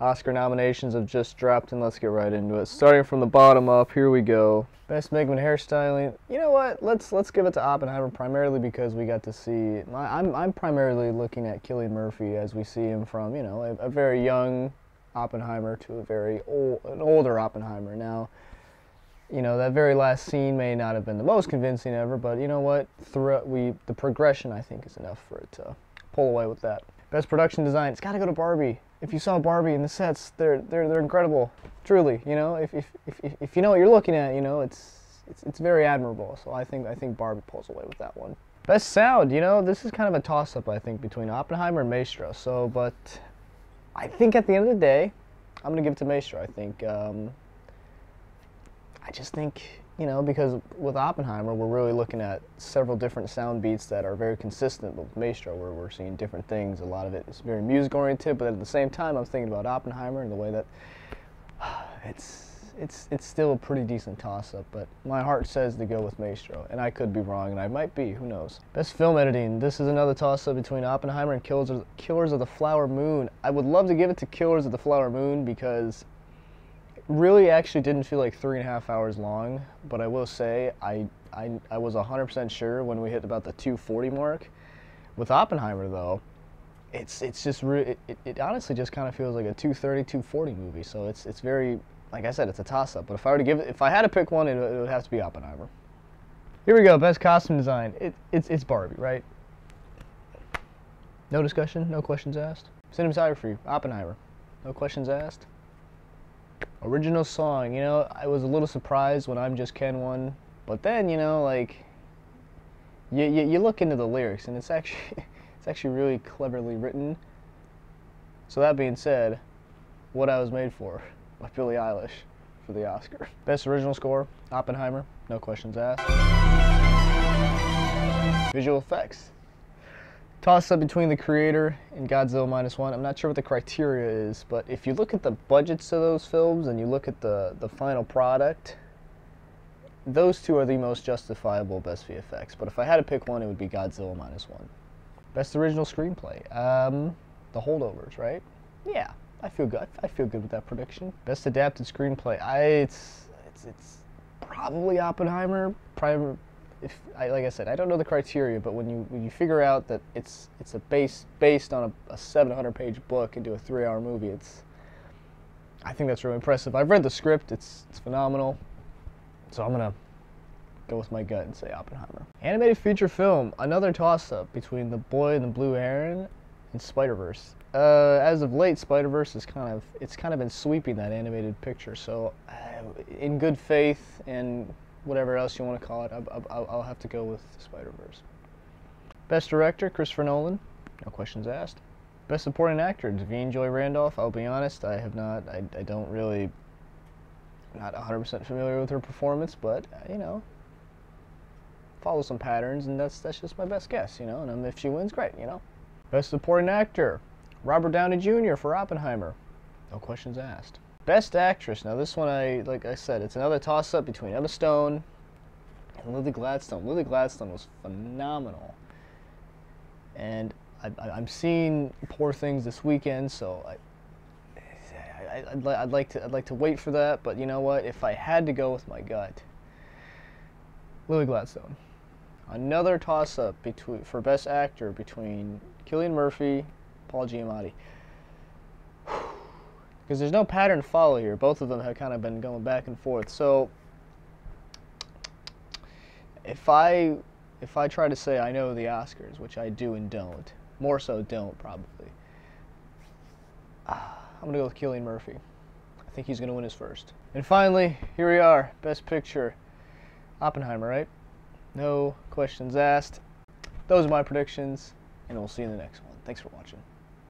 Oscar nominations have just dropped, and let's get right into it. Starting from the bottom up, here we go. Best and hairstyling. You know what? Let's let's give it to Oppenheimer primarily because we got to see. I'm I'm primarily looking at Cillian Murphy as we see him from you know a, a very young Oppenheimer to a very old an older Oppenheimer. Now, you know that very last scene may not have been the most convincing ever, but you know what? Throughout we the progression I think is enough for it to pull away with that. Best production design. It's got to go to Barbie if you saw Barbie in the sets, they're they're they're incredible. Truly, you know, if if, if, if you know what you're looking at, you know, it's it's it's very admirable. So I think I think Barbie pulls away with that one. Best sound, you know, this is kind of a toss up I think between Oppenheimer and Maestro. So, but I think at the end of the day, I'm gonna give it to Maestro. I think um, I just think you know, because with Oppenheimer, we're really looking at several different sound beats that are very consistent. With Maestro, where we're seeing different things. A lot of it is very music oriented, but at the same time, I'm thinking about Oppenheimer and the way that it's it's it's still a pretty decent toss up. But my heart says to go with Maestro, and I could be wrong, and I might be. Who knows? Best film editing. This is another toss up between Oppenheimer and Killers Killers of the Flower Moon. I would love to give it to Killers of the Flower Moon because really actually didn't feel like three and a half hours long, but I will say I, I, I was 100% sure when we hit about the 240 mark. With Oppenheimer, though, it's it's just re- it, it honestly just kind of feels like a 230 240 movie. So it's it's very like I said, it's a toss up. But if I were to give it, if I had to pick one, it, it would have to be Oppenheimer. Here we go, best costume design. It, it's it's Barbie, right? No discussion, no questions asked. Cinematography, Oppenheimer. No questions asked. Original song, you know, I was a little surprised when I'm Just Ken won, but then, you know, like, you, you, you look into the lyrics and it's actually, it's actually really cleverly written. So that being said, What I Was Made For by Billie Eilish for the Oscar. Best original score, Oppenheimer, no questions asked. Visual effects, toss up between the creator and Godzilla minus one. I'm not sure what the criteria is, but if you look at the budgets of those films and you look at the the final product, those two are the most justifiable best VFX. But if I had to pick one, it would be Godzilla minus one. Best original screenplay, um, The Holdovers, right? Yeah, I feel good. I feel good with that prediction. Best adapted screenplay, I it's it's it's probably Oppenheimer. Probably if I, like I said, I don't know the criteria, but when you when you figure out that it's it's a base based on a, a 700 page book into a three hour movie, it's I think that's really impressive. I've read the script; it's it's phenomenal. So I'm gonna go with my gut and say Oppenheimer. Animated feature film, another toss up between The Boy and the Blue Heron and Spider Verse. Uh, as of late, Spider Verse is kind of it's kind of been sweeping that animated picture. So, uh, in good faith and whatever else you want to call it, I'll, I'll have to go with Spider Verse. Best director, Christopher Nolan. No questions asked. Best supporting actor, Da'Vine Joy Randolph. I'll be honest, I have not, I, I don't really, not 100% familiar with her performance, but, uh, you know, follow some patterns, and that's that's just my best guess, you know. And if she wins, great, you know. Best supporting actor, Robert Downey Jr. for Oppenheimer. No questions asked. Best Actress. Now this one, I like I said, it's another toss-up between Emma Stone and Lily Gladstone. Lily Gladstone was phenomenal, and I, am seeing Poor Things this weekend, so I, I, would I'd like to I'd like to wait for that. But you know what? If I had to go with my gut, Lily Gladstone. Another toss-up between for Best Actor between Cillian Murphy, Paul Giamatti because there's no pattern to follow here. Both of them have kind of been going back and forth. So if I if I try to say I know the Oscars, which I do and don't, more so don't probably. Ah, I'm gonna go with Cillian Murphy. I think he's gonna win his first. And finally, here we are, Best Picture, Oppenheimer, right? No questions asked. Those are my predictions, and we'll see you in the next one. Thanks for watching.